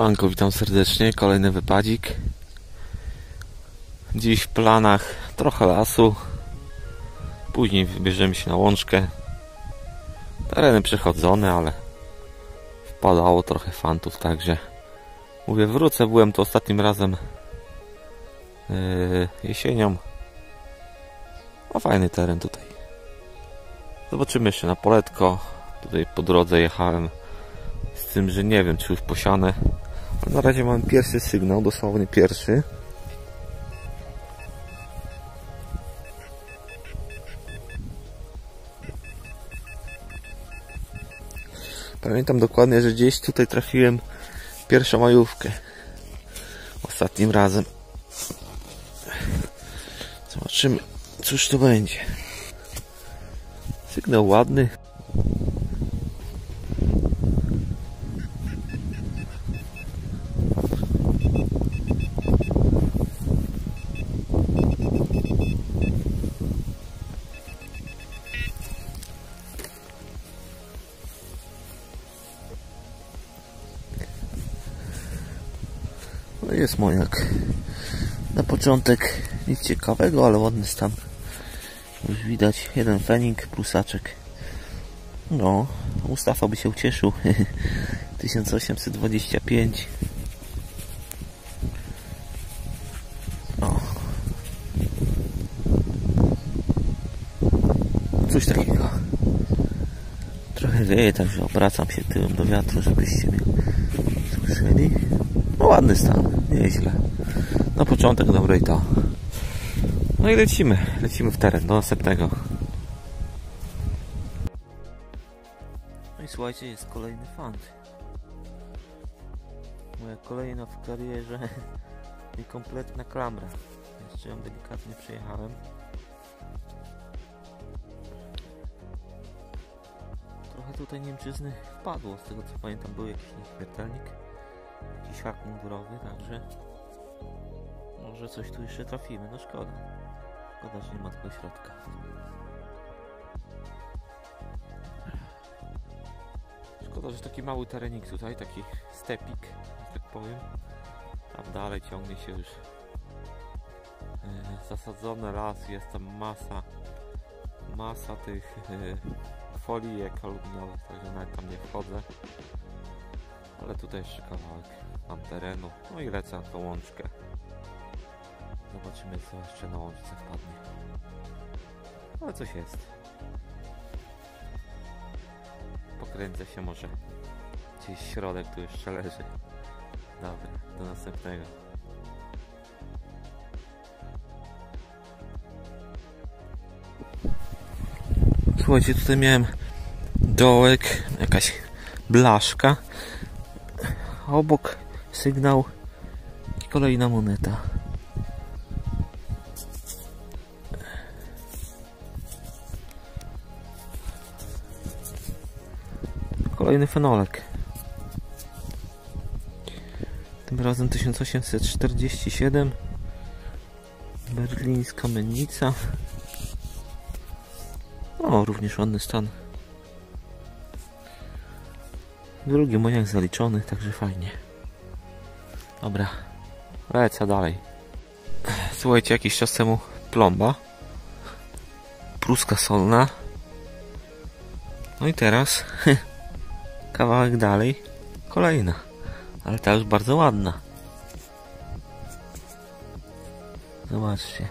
Siemanko, witam serdecznie. Kolejny wypadzik. Dziś w planach trochę lasu. Później wybierzemy się na łączkę. Tereny przechodzone, ale wpadało trochę fantów, także mówię, wrócę. Byłem to ostatnim razem yy, jesienią. O, fajny teren tutaj. Zobaczymy jeszcze na poletko. Tutaj po drodze jechałem z tym, że nie wiem, czy już posiane. Na razie mam pierwszy sygnał, dosłownie pierwszy. Pamiętam dokładnie, że gdzieś tutaj trafiłem pierwszą majówkę. Ostatnim razem. Zobaczymy, cóż to będzie. Sygnał ładny. Początek nic ciekawego, ale ładny stan. Już widać jeden fenik, plusaczek. No, Mustafa by się ucieszył. 1825. O. Coś takiego. Trochę wieje, także obracam się tyłem do wiatru, żebyście mnie słyszeli. No ładny stan, nieźle. Na początek dobrej to. No i lecimy, lecimy w teren, do następnego. No i słuchajcie, jest kolejny fant. Moja kolejna w karierze i kompletna klamra. Jeszcze ją delikatnie przejechałem. Trochę tutaj Niemczyzny wpadło, z tego co pamiętam był jakiś nieśmiertelnik jakiś hak mundurowy, także może coś tu jeszcze trafimy, no szkoda. Szkoda, że nie ma tego środka. Szkoda, że taki mały terenik tutaj, taki stepik, tak powiem. Tam dalej ciągnie się już e, zasadzony las, jest tam masa masa tych e, folijek aluminiowych, także nawet tam nie wchodzę ale tutaj jeszcze kawałek mam terenu no i lecę na tą łączkę zobaczymy co jeszcze na łączce wpadnie. Ale coś jest. Pokręcę się może. Gdzieś środek tu jeszcze leży. Dobra, do następnego. Słuchajcie, tutaj miałem dołek, jakaś blaszka. Obok sygnał i kolejna moneta. Kolejny fenolek. Tym razem 1847. Berlińska mennica. O, również ładny stan. Drugi moniak zaliczony, także fajnie. Dobra, lecę dalej. Słuchajcie, jakiś czas temu plomba. Pruska solna. No i teraz kawałek dalej kolejna. Ale ta już bardzo ładna. Zobaczcie.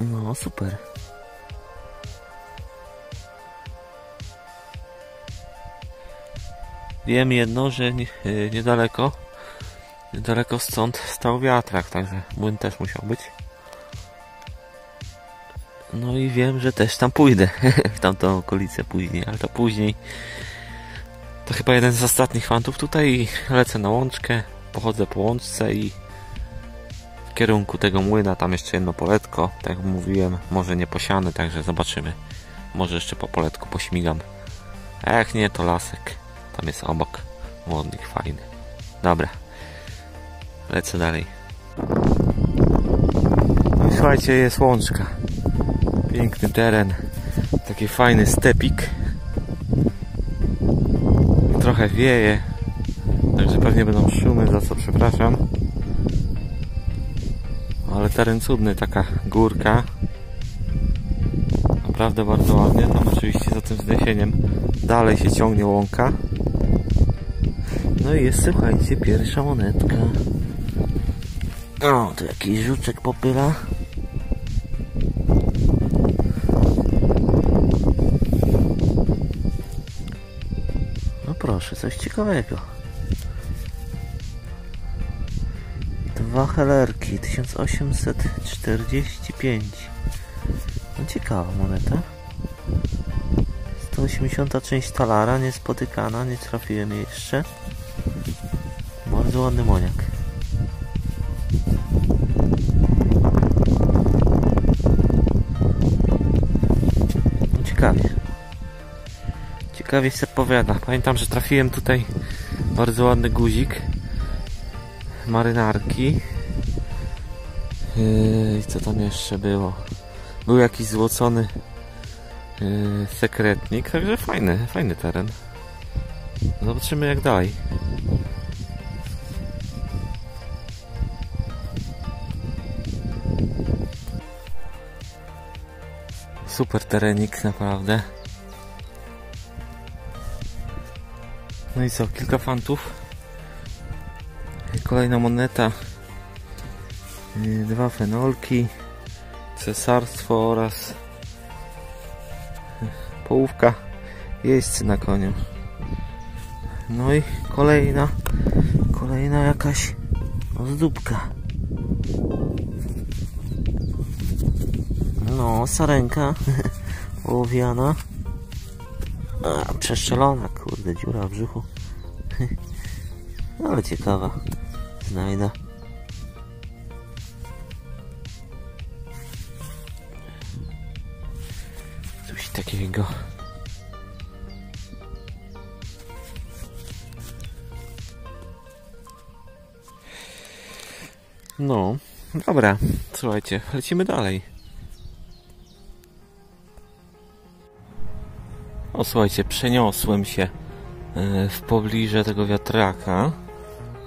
No super. Wiem jedno, że nie, niedaleko niedaleko stąd stał wiatrak, także młyn też musiał być. No i wiem, że też tam pójdę w tamtą okolicę później, ale to później. To chyba jeden z ostatnich fantów tutaj lecę na łączkę, pochodzę po łączce i w kierunku tego młyna tam jeszcze jedno poletko, tak jak mówiłem, może nie posiane, także zobaczymy. Może jeszcze po poletku pośmigam. A jak nie, to lasek. Tam jest obok. Młodnik fajny. Dobra. Lecę dalej. No i słuchajcie, jest łączka. Piękny teren. Taki fajny stepik. trochę wieje, także pewnie będą szumy, za co przepraszam. Ale teren cudny, taka górka. Naprawdę bardzo ładnie. Tam oczywiście za tym wzniesieniem dalej się ciągnie łąka. No i jest, słuchajcie, pierwsza monetka. O, tu jakiś żuczek popyla. Coś ciekawego. Dwa helerki, 1845. No ciekawa moneta. 180 część talara, niespotykana, nie trafiłem jej jeszcze. Bardzo ładny moniak. No ciekawie. Ciekawie się powiada. Pamiętam, że trafiłem tutaj bardzo ładny guzik marynarki. Yy, co tam jeszcze było? Był jakiś złocony yy, sekretnik, także fajny, fajny teren. Zobaczymy jak dalej. Super terenik, naprawdę. No i co, kilka fantów. Kolejna moneta. Yy, Dwa fenolki. Cesarstwo oraz połówka jeźdźcy na koniu. No i kolejna, kolejna jakaś ozdóbka. No, sarenka ołowiana. A, przeszczelona, kurde, dziura w brzuchu. Ale ciekawa. Znajdę. Coś takiego. No, dobra, słuchajcie, lecimy dalej. O, słuchajcie, przeniosłem się e, w pobliże tego wiatraka.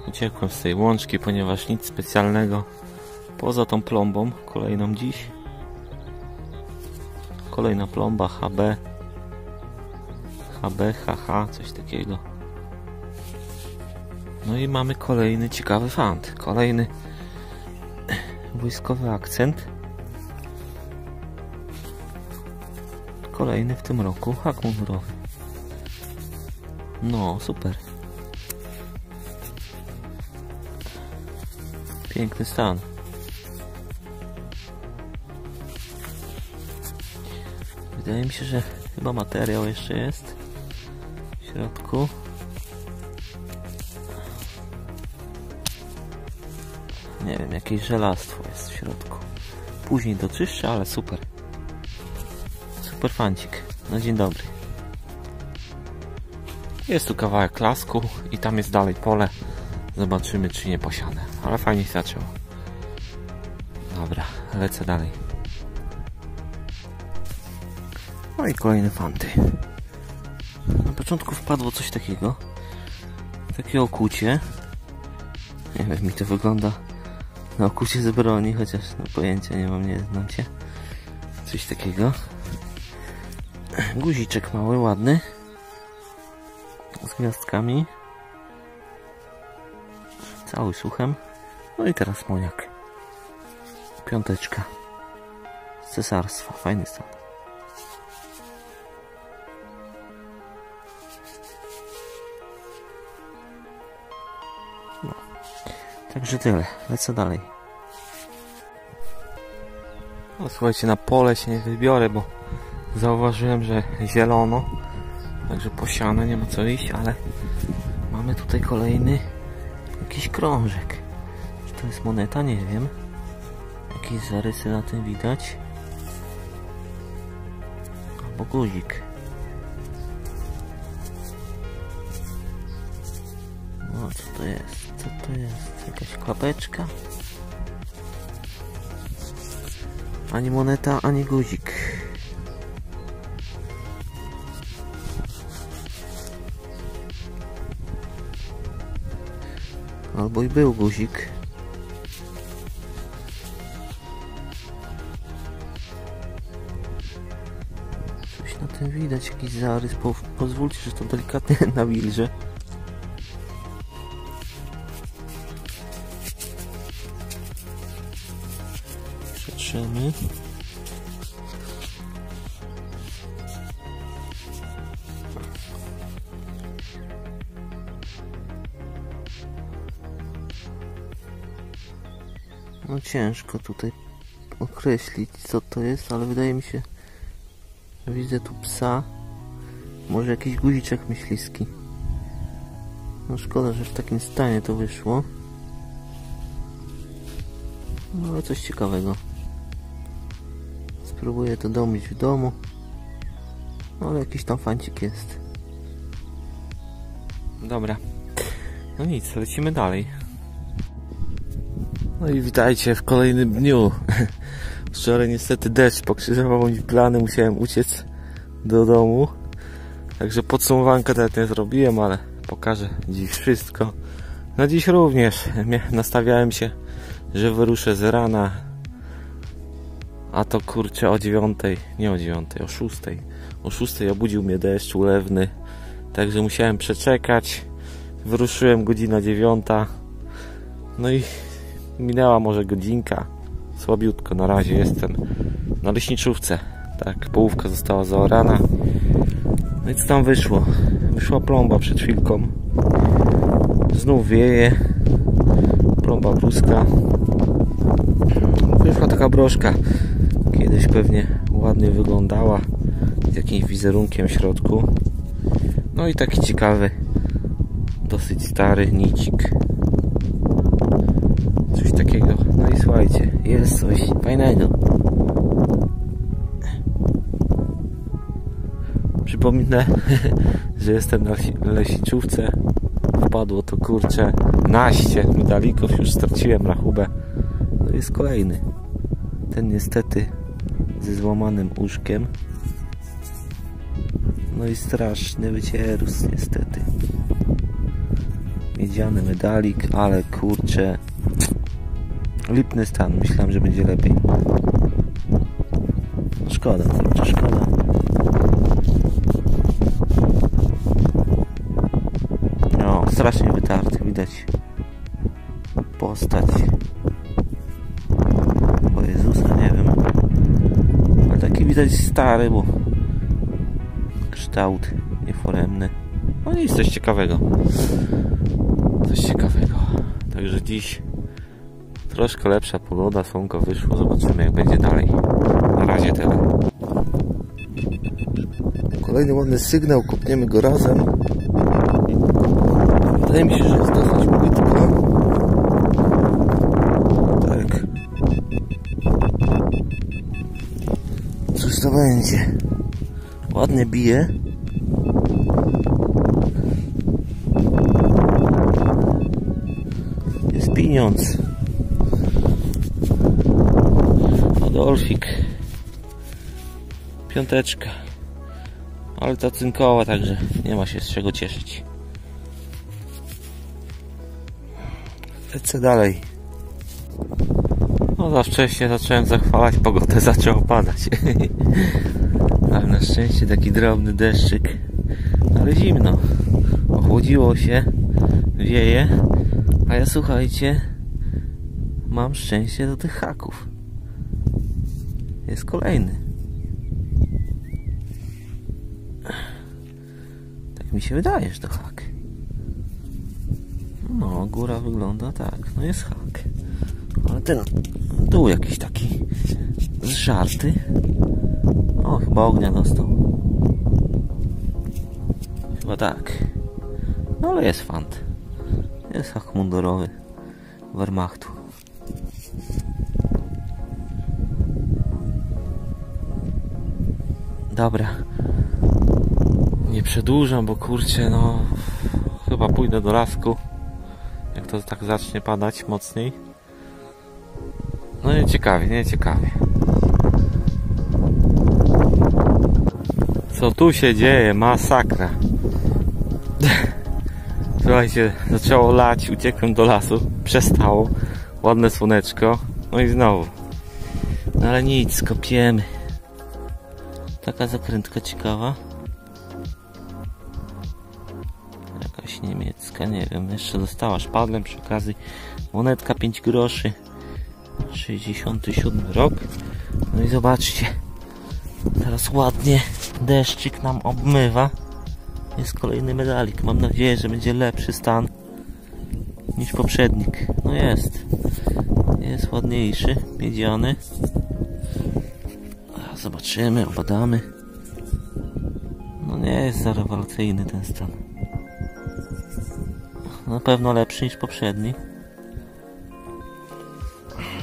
Uciekłem z tej łączki, ponieważ nic specjalnego poza tą plombą, kolejną dziś. Kolejna plomba HB. HB, HH, coś takiego. No i mamy kolejny ciekawy fant. Kolejny wojskowy akcent. Kolejny w tym roku hak mundurowy. No, super. Piękny stan. Wydaje mi się, że chyba materiał jeszcze jest w środku. Nie wiem, jakieś żelastwo jest w środku. Później doczyszczę, ale super. Super fancik. No dzień dobry. Jest tu kawałek lasku i tam jest dalej pole. Zobaczymy, czy nie posiane. Ale fajnie się zaczęło. Dobra, lecę dalej. No i kolejne fanty. Na początku wpadło coś takiego. Takie okucie. Nie wiem, mi to wygląda na okucie z broni, chociaż no pojęcia nie mam, nie znam cię. Coś takiego. Guziczek mały, ładny. Z gwiazdkami. Cały suchem. No i teraz moniak. Piąteczka. Z cesarstwa. Fajny stan. No. Także tyle. Lecę dalej. No słuchajcie, na pole się nie wybiorę, bo zauważyłem, że zielono. Także posiane, nie ma co iść, ale mamy tutaj kolejny jakiś krążek. Czy to jest moneta? Nie wiem. Jakieś zarysy na tym widać. Albo guzik. No co to jest? Co to jest? Jakaś klapeczka? Ani moneta, ani guzik. Albo i był guzik. Coś na tym widać, jakiś zarys. Po, pozwólcie, że to delikatnie nawilżę. Przetrzemy. Ciężko tutaj określić co to jest, ale wydaje mi się, że widzę tu psa. Może jakiś guziczek myśliski. No szkoda, że w takim stanie to wyszło. No ale coś ciekawego. Spróbuję to domić w domu. No ale jakiś tam fancik jest. Dobra. No nic, lecimy dalej. No i witajcie w kolejnym dniu. Wczoraj niestety deszcz pokrzyżował mi plany, musiałem uciec do domu. Także podsumowankę nawet nie zrobiłem, ale pokażę dziś wszystko. Na dziś również nastawiałem się, że wyruszę z rana. A to kurczę o dziewiątej, nie o dziewiątej, o szóstej. O szóstej obudził mnie deszcz ulewny, także musiałem przeczekać. Wyruszyłem godzina dziewiąta. No i minęła może godzinka. Słabiutko na razie jestem na leśniczówce. Tak, połówka została zaorana. No i co tam wyszło? Wyszła plomba przed chwilką. Znów wieje. Plomba bruska. Wyszła taka broszka. Kiedyś pewnie ładnie wyglądała. Z jakimś wizerunkiem w środku. No i taki ciekawy, dosyć stary nicik. Coś takiego. No i słuchajcie, jest coś fajnego. Przypominę, że jestem na lesiczówce. Wpadło to kurcze naście medalików, już straciłem rachubę. To jest kolejny. Ten niestety ze złamanym uszkiem. No i straszny wycierus niestety. Miedziany medalik, ale kurczę lipny stan. Myślałem, że będzie lepiej. Szkoda, kurczę, szkoda. No, strasznie wytarty, widać postać. O Jezusa, nie wiem. Ale taki widać stary, bo kształt nieforemny. No nic, coś ciekawego. Coś ciekawego. Także dziś troszkę lepsza pogoda, słonko wyszło. Zobaczymy jak będzie dalej. Na razie tyle. Kolejny ładny sygnał, kopniemy go razem. Wydaje mi się, że jest dosyć płytko. Tak. Cóż to będzie? Ładnie bije. Jest pieniądz. Adolfik. Piąteczka. Ale ta cynkoła, także nie ma się z czego cieszyć. Lecę dalej. No za wcześnie zacząłem zachwalać pogodę, zaczęło padać. Ale na szczęście taki drobny deszczyk. Ale zimno. Ochłodziło się, wieje. A ja słuchajcie, mam szczęście do tych haków. Jest kolejny. Tak mi się wydaje, że to hak. No, góra wygląda tak. No jest hak. Ale ten dół jakiś taki zżarty. O, chyba ognia dostał. Chyba tak. No ale jest fant. Jest hak mundurowy Wehrmachtu. Dobra. Nie przedłużam, bo kurczę, no chyba pójdę do lasku. Jak to tak zacznie padać mocniej. No nie ciekawie, nie ciekawie. Co tu się dzieje? Masakra. Słuchajcie, zaczęło lać, uciekłem do lasu, przestało, ładne słoneczko, no i znowu. No ale nic, kopiemy. Taka zakrętka ciekawa. Jakaś niemiecka, nie wiem, jeszcze dostała szpadlem przy okazji. Monetka 5 groszy. 67 rok. No i zobaczcie. Teraz ładnie deszczyk nam obmywa. Jest kolejny medalik. Mam nadzieję, że będzie lepszy stan niż poprzednik. No jest. Jest ładniejszy, miedziany. Zobaczymy, obadamy. No nie jest za rewelacyjny ten stan. Na pewno lepszy niż poprzedni.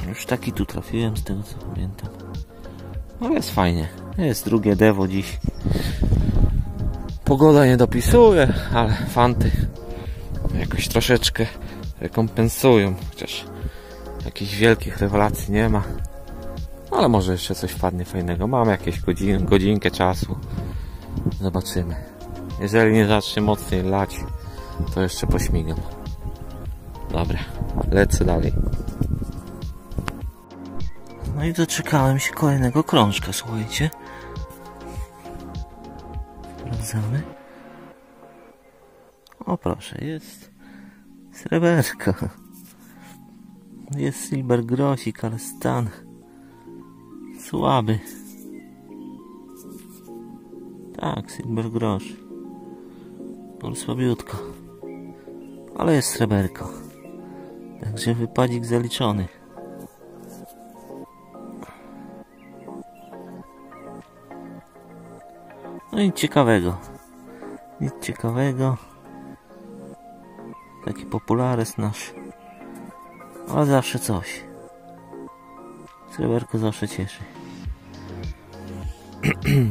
Już taki tu trafiłem z tego co pamiętam. No jest fajnie. Jest drugie dewo dziś. Pogoda nie dopisuje, ale fanty jakoś troszeczkę rekompensują. Chociaż jakichś wielkich rewelacji nie ma. Ale może jeszcze coś wpadnie fajnego. Mam jakieś godzin, godzinkę czasu. Zobaczymy. Jeżeli nie zacznie mocniej lać, to jeszcze pośmigam. Dobra, lecę dalej. No i doczekałem się kolejnego krążka, słuchajcie. Sprawdzamy. O proszę, jest sreberko. Jest silver grosik, ale stan słaby. Tak, silver grosz. Ale słabiutko. Ale jest sreberko. Także wypadzik zaliczony. No nic ciekawego. Nic ciekawego. Taki populares nasz. Ale zawsze coś. Sreberko zawsze cieszy.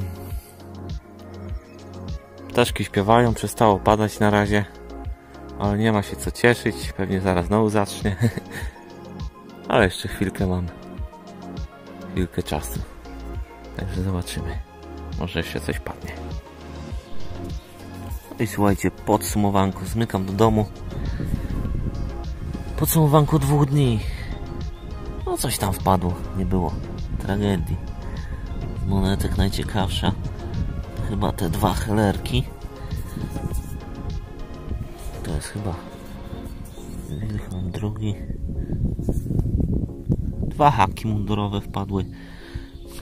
Ptaszki śpiewają, przestało padać na razie. Ale nie ma się co cieszyć. Pewnie zaraz znowu zacznie. Ale jeszcze chwilkę mam. Chwilkę czasu. Także zobaczymy. Może jeszcze coś padnie. I słuchajcie, podsumowanko. Zmykam do domu. Podsumowanko dwóch dni. No coś tam wpadło. Nie było tragedii. Z monetek najciekawsza. Chyba te dwa helerki. To jest chyba Wilhelm drugi. Dwa haki mundurowe wpadły.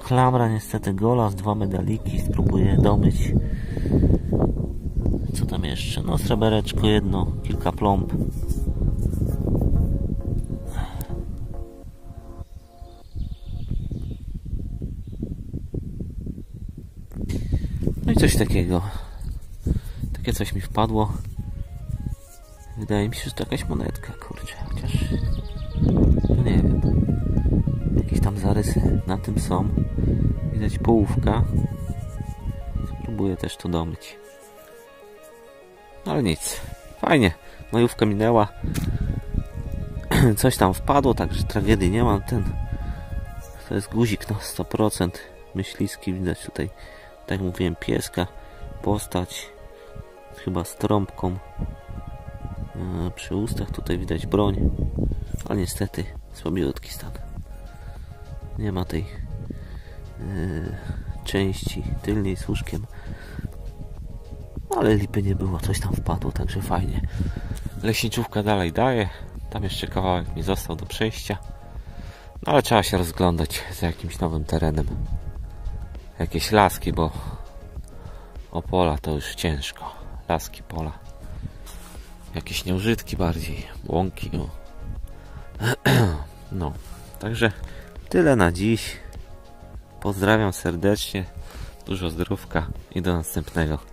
Klamra niestety gola z dwa medaliki. Spróbuję domyć. Co tam jeszcze? No srebereczko jedno, kilka plomb. Coś takiego. Takie coś mi wpadło. Wydaje mi się, że to jakaś monetka, kurczę, chociaż no nie wiem. Jakieś tam zarysy na tym są. Widać połówka. Spróbuję też to domyć. Ale nic. Fajnie. Majówka minęła. Coś tam wpadło, także tragedii nie mam. Ten to jest guzik na 100%. Myśliski widać tutaj, tak jak mówiłem, pieska. Postać chyba z trąbką e, przy ustach. Tutaj widać broń. Ale niestety słabiutki stan. Nie ma tej e, części tylnej z łóżkiem. Ale lipy nie było, coś tam wpadło, także fajnie. Leśniczówka dalej daje. Tam jeszcze kawałek mi został do przejścia. No ale trzeba się rozglądać za jakimś nowym terenem. Jakieś laski, bo Opola to już ciężko. Laski, pola. Jakieś nieużytki bardziej. Łąki. O. No, także tyle na dziś. Pozdrawiam serdecznie. Dużo zdrówka i do następnego.